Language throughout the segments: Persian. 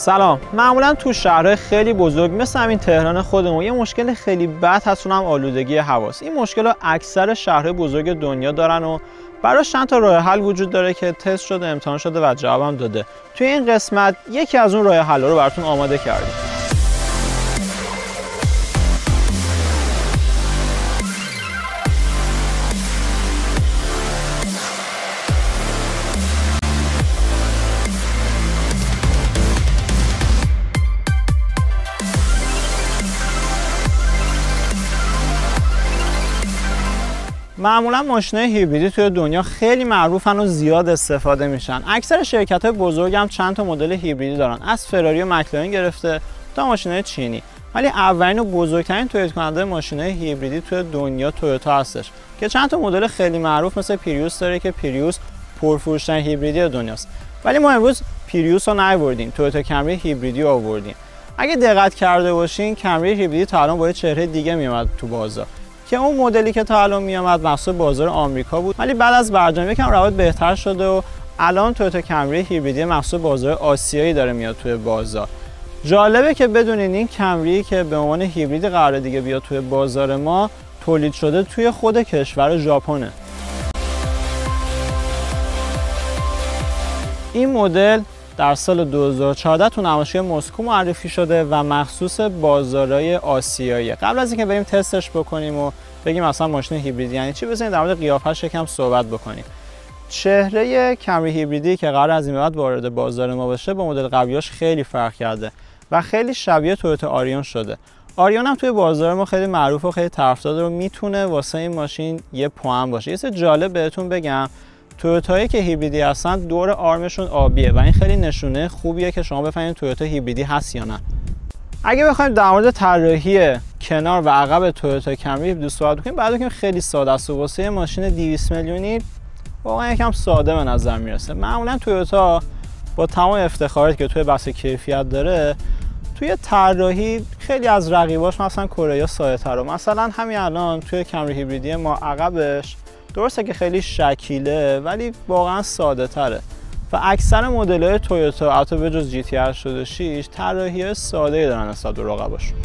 سلام. معمولا تو شهرهای خیلی بزرگ مثل همین تهران خودمون یه مشکل خیلی بد هست اونم آلودگی هواست این مشکل ها اکثر شهرهای بزرگ دنیا دارن و براش چند تا راه حل وجود داره که تست شده امتحان شده و جوابم داده. توی این قسمت یکی از اون راه حل رو براتون آماده کردیم. معمولا ماشین هیبریدی توی دنیا خیلی معروفن و زیاد استفاده میشن. اکثر شرکت های بزرگ هم چند تا مدل هیبریدی دارن. از فراری و مکلارن گرفته تا ماشین چینی. ولی اولین و بزرگترین تولید کننده ماشین هیبریدی توی دنیا تویوتا هستش که چند تا مدل خیلی معروف مثل پریوس داره که پریوس پرفروشترین هیبریدی دنیاست. ولی ما امروز پریوس رو نیاوردیم تویوتا کمری هیبریدی آوردیم. اگه دقت کرده باشین کمری هیبریدی تا الان با چهره دیگه میومد تو بازار. که اون مدلی که تا الان میامد محصول بازار آمریکا بود ولی بعد از برجام یکم روابط بهتر شده و الان تویوتا کمری هیبریدی محصول بازار آسیایی داره میاد توی بازار. جالبه که بدونین این کمری که به عنوان هیبرید قرار دیگه بیاد توی بازار ما تولید شده توی خود کشور ژاپنه. این مدل در سال 2014 تو نمایشگاه مسکو معرفی شده و مخصوص بازارهای آسیایی. قبل از اینکه بریم تستش بکنیم و بگیم اصلا ماشین هیبریدی یعنی چی بزنیم در مورد قیافش یکم صحبت بکنیم. چهره کمری هیبریدی که قرار از این بعد وارد بازار ما بشه با مدل قبلیاش خیلی فرق کرده و خیلی شبیه تویوتا آریون شده. آریون هم توی بازار ما خیلی معروف و خیلی طرفدار رو می‌تونه واسه این ماشین یه پوان باشه. یه جالب بهتون بگم. تویوتایی که هیبریدی هستن دور آرمشون آبیه و این خیلی نشونه خوبیه که شما بفهمید تویوتا هیبریدی هست یا نه. اگه بخوایم در مورد طراحی کنار و عقب تویوتا کمری دوست صحبت کنیم بعد که خیلی ساده است و واسه ماشین 200 میلیونی واقعا یکم ساده به نظر می‌رسه. معمولا تویوتا با تمام افتخاراتی که توی بحث کیفیت داره توی طراحی خیلی از رقیباش مثلا کره ساده تر مثلا همین الان توی کمری هیبریدی ما عقبش درسته که خیلی شکیله ولی واقعا ساده تره. و اکثر مدل تویوتا البته به جز جی تی 86 طراحی ساده دارن نسبت به رقباشون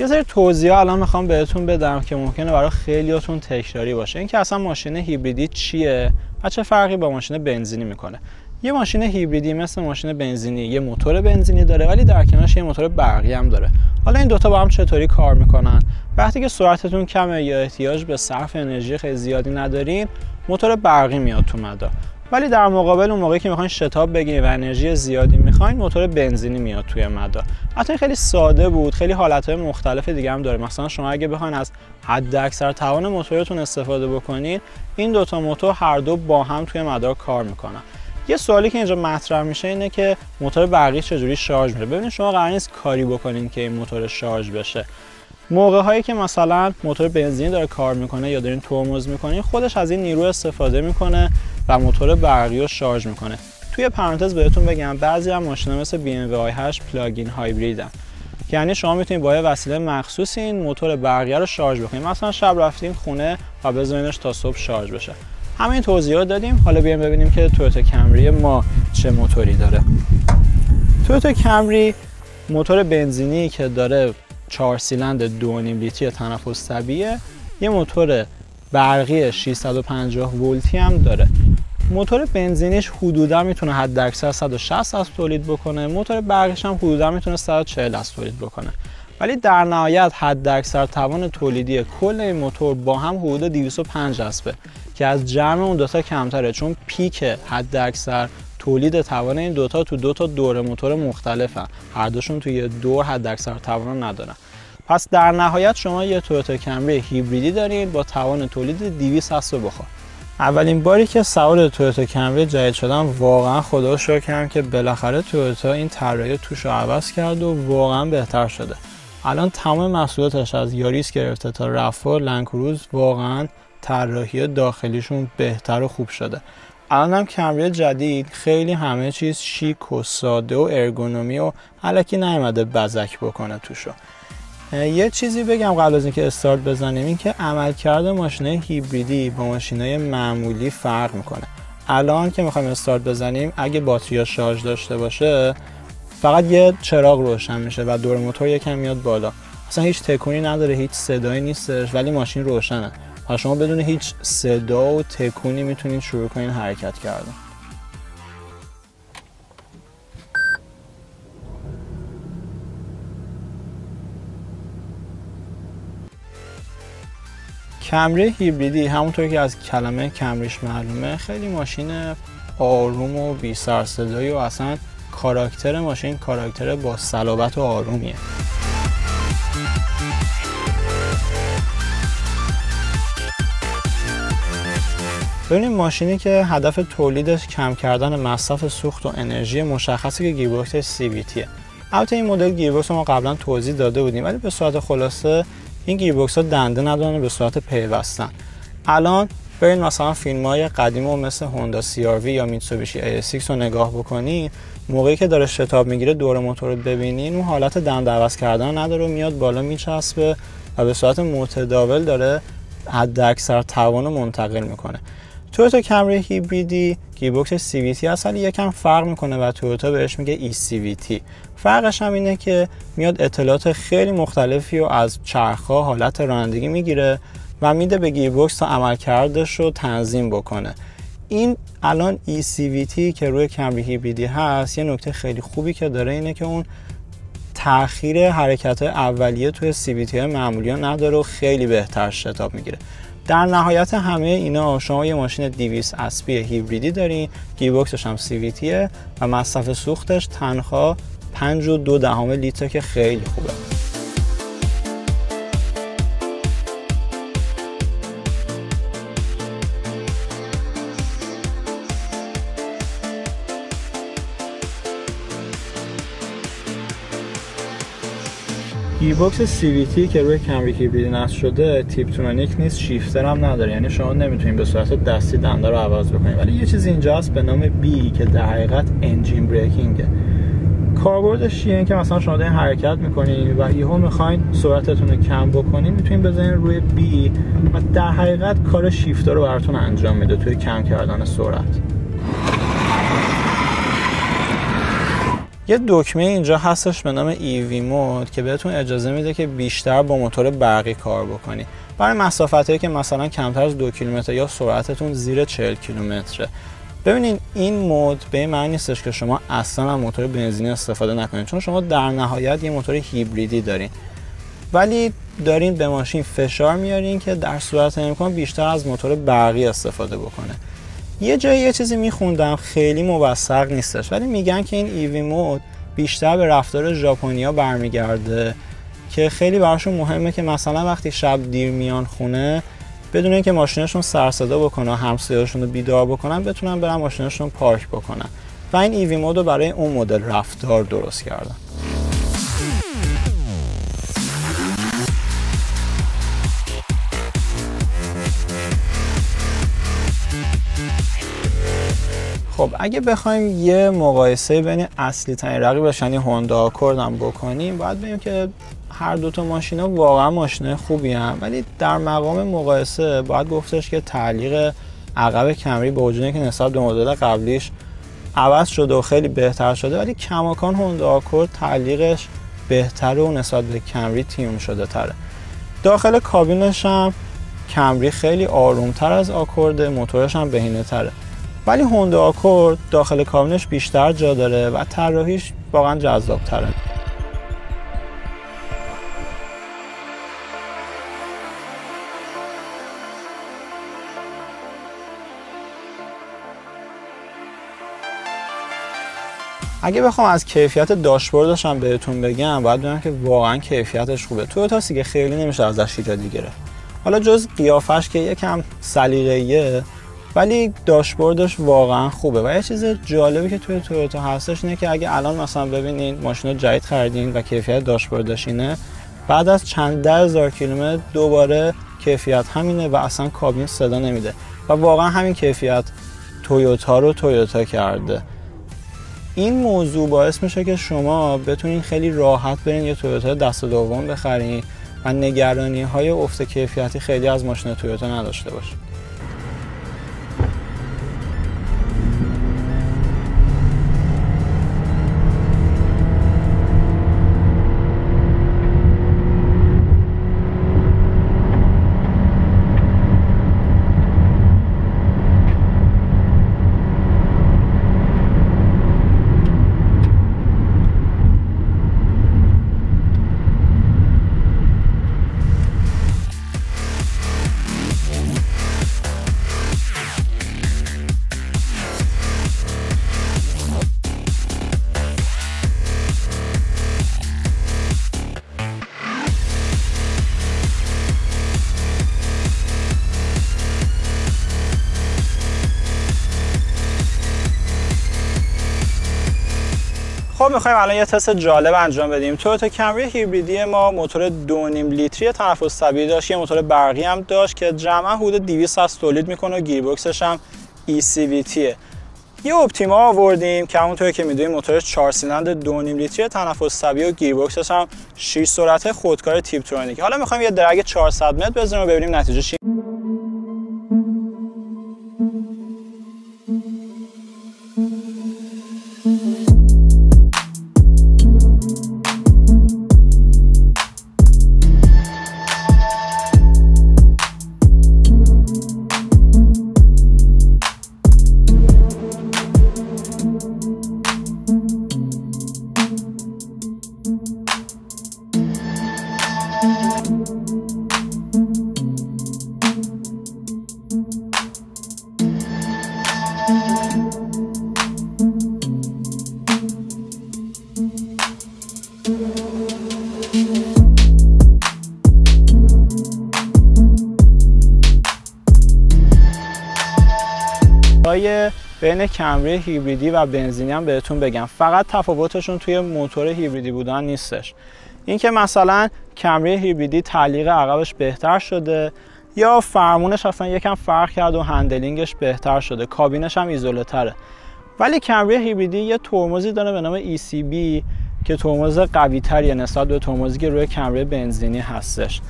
یه سری توضیح الان می‌خوام بهتون بدم که ممکنه برای خیلیاتون تکراری باشه. اینکه اصلا ماشین هیبریدی چیه و چه فرقی با ماشین بنزینی می‌کنه. یه ماشین هیبریدی مثل ماشین بنزینی یه موتور بنزینی داره ولی در کنارش یه موتور برقی هم داره. حالا این دوتا با هم چطوری کار می‌کنن؟ وقتی که سرعتتون کمه یا احتیاج به صرف انرژی خیلی زیادی ندارین موتور برقی میاد تو مدا ولی در مقابل اون موقعی که می‌خواین شتاب بگیرین و انرژی زیادی می‌خواین موتور بنزینی میاد توی مدا حتی خیلی ساده بود خیلی حالتهای مختلف دیگه هم داره. مثلا شما اگه بخواین از حد اکثر توان موتورتون استفاده بکنین این دوتا موتور هر دو با هم توی مدار کار می‌کنن. یه سوالی که اینجا مطرح میشه اینه که موتور برقی چجوری شارژ میشه؟ ببینید شما قرار نیست کاری بکنین که این موتور شارژ بشه. موقع هایی که مثلا موتور بنزینی داره کار می‌کنه یا دارین ترمز می‌کنین خودش از این نیرو استفاده می‌کنه و موتور برقی رو شارژ می‌کنه. توی پرانتز بهتون بگم بعضی هم ماشینا مثل BMW i8 plug-in hybrid ن. یعنی شما می‌تونید با یه وسیله مخصوصی این موتور برقی رو شارژ بکنید. مثلا شب رفتین خونه و بذارینش تا صبح شارژ بشه. همین توضیحات دادیم. حالا بیایم ببینیم که تویوتا کمری ما چه موتوری داره. تویوتا کمری موتور بنزینی که داره 4 سیلند 2.5 لیتری تنفس طبیعیه. یه موتور برقی 650 ولتی هم داره. موتور بنزینیش حدودا می‌تونه حد اکثر 160 از تولید بکنه. موتور برقیش هم حدودا می‌تونه 140 از تولید بکنه. ولی در نهایت حد اکثر توان تولیدی کل این موتور با هم حدود 205 اسبه. که از جمع اون دوتا کمتره چون پیک حد اکثر تولید توان این دوتا تو دوتا دور موتور مختلفن. هر دوشون توی یه دور حد اکثر توان ندارن. پس در نهایت شما یه تویوتا کمری هیبریدی دارین با توان تولید 200 اسب بخور. اولین باری که سوار تویوتا کمری جدید شدم واقعا خدا شکرم که بالاخره تویوتا این طراحی توش رو عوض کرد و واقعا بهتر شده. الان تمام محصولاتش از یاریس گرفته تا رفا لنکروز واقعا طراحی داخلیشون بهتر و خوب شده. الان هم کمری جدید خیلی همه چیز شیک و ساده و ارگونومی و علکی نیومده بزک بکنه توشو. یه چیزی بگم قبل از اینکه استارت بزنیم این که عملکرد ماشین هیبریدی با ماشین معمولی فرق می‌کنه. الان که می‌خوایم استارت بزنیم اگه باتری شارژ داشته باشه فقط یه چراغ روشن میشه و دور موتور یکم میاد بالا. اصلا هیچ تکونی نداره هیچ صدایی نیستش ولی ماشین روشنه. شما بدون هیچ صدا و تکونی می‌تونید شروع کنین حرکت کردن. کمری هیبریدی همونطور که از کلمه کمریش معلومه خیلی ماشین آروم و بی سر صدایی و اصلا کاراکتر ماشین کاراکتر با صلابت و آرومیه. ببینیم ماشینی که هدف تولیدش کم کردن مصرف سوخت و انرژی مشخصی که گیربکسش CVTه البته این مدل گیربکس ما قبلا توضیح داده بودیم ولی به صورت خلاصه این گیربکس ها دنده ندارن به صورت پیوستن. الان برین مثلا فیلم های قدیم و مثل هوندا CRV یا میتسوبیشی ASX رو نگاه بکنین موقعی که داره شتاب می‌گیره دور موتور رو ببینین اون حالت دنده عوض کردن نداره و میاد بالا میچسبه و به صورت متداول داره حد اکثر توان منتقل می‌کنه. تویوتا کمری هیبریدی گیربکس CVT اصلا یکم فرق می‌کنه و تویوتا بهش میگه ECVT فرقش هم اینه که میاد اطلاعات خیلی مختلفی رو از چرخها حالت رانندگی می‌گیره و میده به گیربکس تا عملکردش رو تنظیم بکنه. این الان ECVT که روی کمری هیبریدی هست یه نکته خیلی خوبی که داره اینه که اون تاخیر حرکت اولیه توی CVT های معمولی ها نداره و خیلی بهتر شتاب می‌گیره. در نهایت همه اینا شما یه ماشین 200 اسپی هیبریدی دارین گیربکسش هم CVTه و مصرف سوختش تنها 5 و دو دهم لیتر که خیلی خوبه. گیربکس CVT که روی کمری هیبریدی نصب شده تیپترونیک نیست شیفتر هم نداره. یعنی شما نمی‌تونید به صورت دستی دنده رو عوض بکنید. ولی یه چیزی اینجا هست به نام B که در حقیقت انجین بریکینگه کاربردش چیه که مثلا شما دارین حرکت می‌کنین و یهو می‌خواین سرعتتون رو کم بکنین می‌تونین بزنین روی B و در حقیقت کار شیفتر رو براتون انجام میده توی کم کردن سرعت. یه دکمه اینجا هستش به نام EV مود که بهتون اجازه میده که بیشتر با موتور برقی کار بکنید برای مسافت هایی که مثلا کمتر از دو کیلومتر یا سرعتتون زیر 40 کیلومتره. ببینید این مود به این معنی نیستش که شما اصلا از موتور بنزینی استفاده نکنید چون شما در نهایت یه موتور هیبریدی دارین. ولی دارین به ماشین فشار میارین که در صورت امکان بیشتر از موتور برقی استفاده بکنه. یه جایی یه چیزی میخوندم خیلی موثق نیستش ولی میگن که این ایوی مود بیشتر به رفتار ژاپنیا برمیگرده که خیلی براشون مهمه که مثلا وقتی شب دیر میان خونه بدون اینکه ماشینشون سر صدا بکنه همسایه‌هاشون رو بیدار بکنن بتونن برن ماشینشون پارک بکنن. و این ایوی مود رو برای اون مدل رفتار درست کردن. خب اگه بخوایم یه مقایسه بین اصلی ترین رقیبش یعنی هوندا آکورد هم بکنیم باید بگیم که هر دوتا ماشینا واقعا ماشین خوبی هم. ولی در مقام مقایسه باید گفتش که تعلیق عقب کمری با وجود که نسبت به مدل قبلیش عوض شده و خیلی بهتر شده ولی کماکان هوندا آکورد تعلیقش بهتر و نسبت به کمری تیم شده تره. داخل کابینش هم کمری خیلی آرومتر از آکورد موتورش هم بهینه تره. ولی هوندا آکورد داخل کابینش بیشتر جا داره و طراحیش واقعا جذاب تره اگه بخوام از کیفیت داشبوردش هم بهتون بگم باید بگم که واقعا کیفیتش خوبه. تویوتا که خیلی نمیشه ازش ایرادی گرفت. حالا جز قیافش که یکم سلیقه‌ایه ولی داشبوردش واقعا خوبه. و یه چیز جالبی که توی تویوتا هستش اینه که اگه الان مثلا ببینید ماشین جدید خریدین و کیفیت داشبوردش اینه بعد از چند ده هزار کیلومتر دوباره کیفیت همینه و اصلا کابین صدا نمیده. و واقعا همین کیفیت تویوتا رو تویوتا کرده. این موضوع باعث میشه که شما بتونین خیلی راحت برین یه تویوتا دست دوم بخرین و نگرانی های افت کیفیتی خیلی از ماشین تویوتا نداشته باشید می‌خوایم الان یه تست جالب انجام بدیم. تویوتا کمری هیبریدی ما موتور 2.5 لیتری تنفس طبیعی داشت. یه موتور برقی هم داشت که جمعا حدود 200 از تولید می‌کنه و گیربکسش هم ECVT یه اپتیما آوردیم که همونطور که می‌دونیم موتور 4 سیلندر 2.5 لیتری تنفس طبیعی و گیربکسش هم 6 سرعت خودکار تیپ ترونیک حالا می‌خوایم یه درگ 400 متر بزنیم و ببینیم نتیجه چی های بین کمری هیبریدی و بنزینی هم بهتون بگم. فقط تفاوتشون توی موتور هیبریدی بودن نیستش. اینکه مثلا کمری هیبریدی تعلیق عقبش بهتر شده یا فرمونش اصلا یکم فرق کرد و هندلینگش بهتر شده. کابینش هم ایزوله تره ولی کمری هیبریدی یه ترمزی داره به نام ECB که ترمز قوی تریه نسبت به ترمزی که روی کمری بنزینی هستش.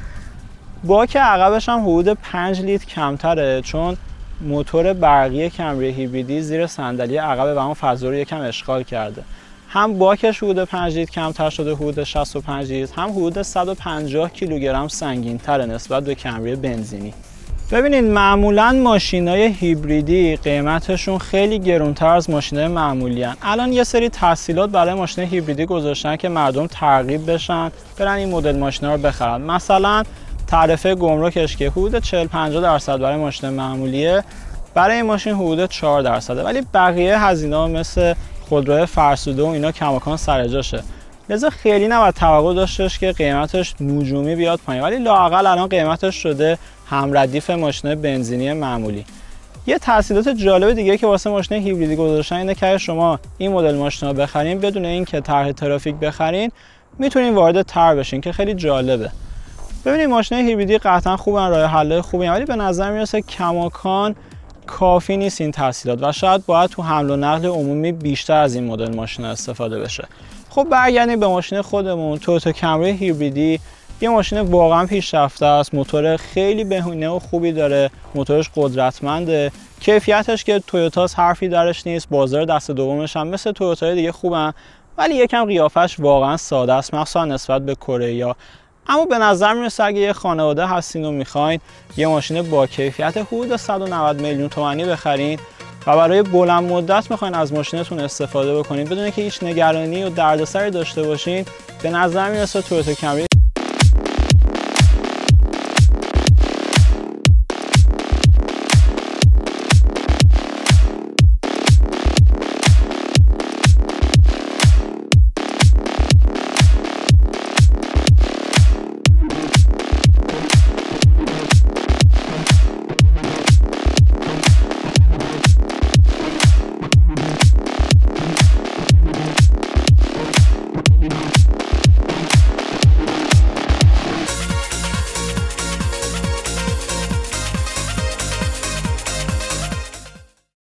باک عقبش هم حدود 5 لیتر کمتره چون موتور برقی کمری هیبریدی زیر صندلی عقب و اون فضا رو یکم اشغال کرده. هم باکش حدود 5 لیتر کمتر شده حدود 65 لیتر هم حدود 150 کیلوگرم سنگین تره نسبت به کمری بنزینی. ببینید معمولا ماشین های هیبریدی قیمتشون خیلی گرونتر از ماشین های معمولی هن. الان یه سری تحصیلات برای ماشین هیبریدی گذاشتن که مردم ترغیب بشن برن این مدل ماشین ها رو بخرن. مثلا تعرفه گمرکش که حدود 40 50 درصد برای ماشین معمولیه. برای این ماشین حدود 4 درصده. ولی بقیه هزینه ها مثل خودروی فرسوده و اینا کماکان سر جاشه. لذا خیلی نباید توقع داشتش که قیمتش نجومی بیاد پایین. ولی لاقل الان قیمتش شده هم ردیف ماشین بنزینی معمولی. یه تحصیلات جالب دیگه که واسه ماشین هیبریدی گذاشتن اینه که شما این مدل ماشین رو بخرین بدون اینکه طرح ترافیک بخرین می‌تونین وارد تر بشین که خیلی جالبه. ببینید ماشین هیبریدی قطعا خوبن راه حل خوبی ولی به نظر می‌رسه کماکان کافی نیست این تحصیلات و شاید باید تو حمل و نقل عمومی بیشتر از این مدل ماشین استفاده بشه. خب برگردیم به ماشین خودمون. تویوتا کمری هیبریدی یه ماشین واقعا پیشرفته است. موتور خیلی بهونه و خوبی داره. موتورش قدرتمنده. کیفیتش که تویوتاس حرفی درش نیست. بازار دست دومش هم مثل تویوتای دیگه خوبن. ولی یکم قیافش واقعا ساده است. مخصوصا نسبت به کره اما به نظر می‌رسه اگه یه خانواده هستین و می‌خواین یه ماشین با کیفیت حدود 190 میلیون تومانی بخرین و برای بلند مدت می‌خواین از ماشینتون استفاده بکنید بدون که هیچ نگرانی و دردسری داشته باشین به نظر می‌رسه تویوتا کمری